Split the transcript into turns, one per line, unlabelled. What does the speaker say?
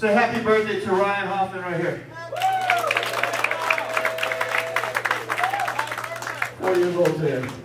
Say happy birthday to Ryan Hoffman right here. Four years old today.